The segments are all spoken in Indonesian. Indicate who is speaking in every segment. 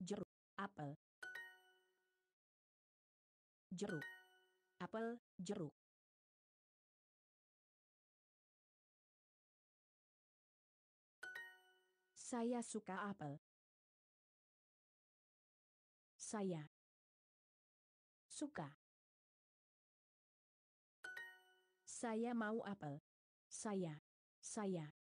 Speaker 1: jeruk, apel. Jeruk, apel, jeruk. Saya suka apel. Saya suka. Saya mau apel. Saya, saya.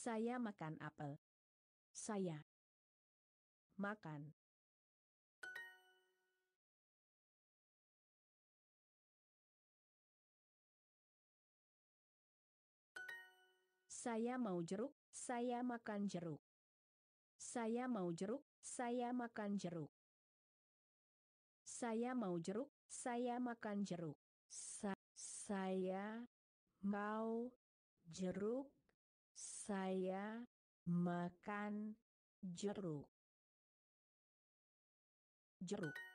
Speaker 1: Saya makan apel. Saya makan. Saya mau jeruk, saya makan jeruk. Saya mau jeruk, saya makan jeruk. Saya mau jeruk, saya makan jeruk. Sa saya mau jeruk, saya makan jeruk. Jeruk.